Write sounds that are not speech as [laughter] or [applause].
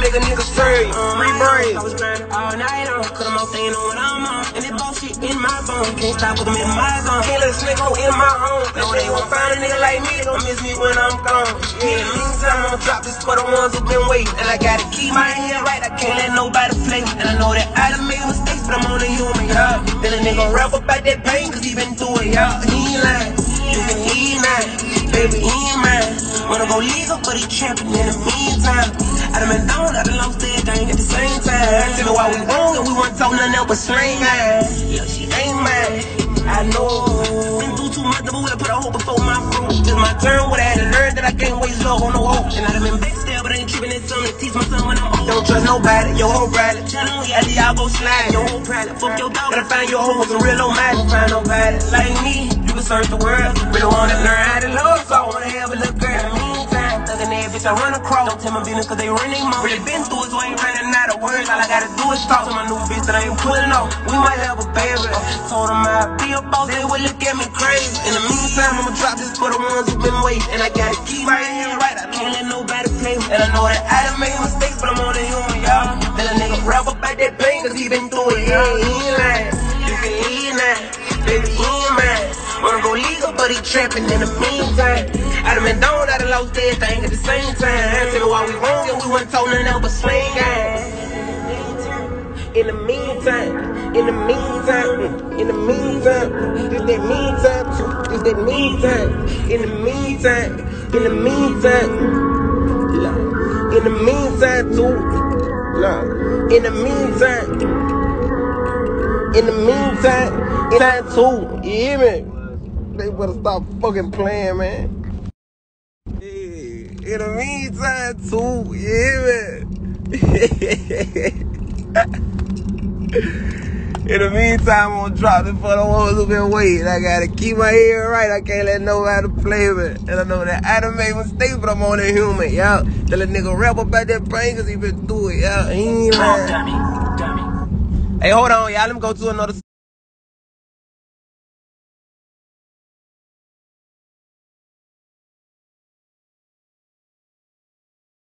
make a nigga straight. Free uh-huh. brain. I was grinding all night long, cause I'm all staying on what I'm on. And this bullshit in my bone, can't stop with them in my zone. Can't let a snake go in my home. No, they won't find a nigga like me. They gon' miss me when I'm gone. Yeah, in the meantime, I'm gonna drop this for the ones who've been waiting. And I gotta keep my head right. I can't let nobody play. And I know that I done made mistakes, but I'm only human, yeah. Then a nigga rap about that pain, cause he been through it, yeah. He ain't lying. You can he not. Baby, he ain't mine. Wanna go legal, but he trapping in the meantime. I done been down, I done lost everything at the same time. Tell me why we wrong and we want talk nothing else but slang eyes. Yeah, she ain't mine. I know. Been through too much, never would have put a hope before my fruit. It's my turn, would I had to learn that I can't waste love on no hope. And I done been backstab, but I ain't tripping. Something to teach my son when I'm old. Don't trust nobody, your whole rally. Tell them we after y'all go slide, your whole pride. Fuck your dog, gotta find your hoe with some real old man. Don't find nobody like me. You can search the world, really wanna learn how to love, so bitch I run across. Don't tell my business cause they run they mouth. Really been through it, so I ain't running out of words. All I gotta do is talk to my new bitch that I ain't pulling off. We might have a baby. Told them I'd be a boss, they would look at me crazy. In the meantime, I'ma drop this for the ones who've been waiting. And I gotta keep my head right, I can't let nobody play me. And I know that I done made mistakes, but I'm only human, y'all. Then a nigga rap about that pain cause he been through it, yeah. He ain't lying. You can leave now, baby, he ain't mine. Wanna go legal, but he trapping in the meantime. I done been down, I done lost everything at the same time. Tell me why we wrong and we wasn't told nothing else but slang. In the meantime, in the meantime, in the meantime, this that meantime too, this that meantime, in the meantime, in the meantime, in the meantime too, Lord. in the meantime, in the meantime, in time too, you hear me? They better stop fucking playing, man. Yeah, in the meantime too, you hear me? [laughs] In the meantime, I'm gonna drop it for the ones who been waiting. I gotta keep my head right. I can't let nobody play me. And I know that I done made mistakes, but I'm only human, y'all. Tell a nigga rap about that pain cause he been through it, y'all. He ain't lying. Dummy, dummy. Hey, hold on, y'all. Let me go to another.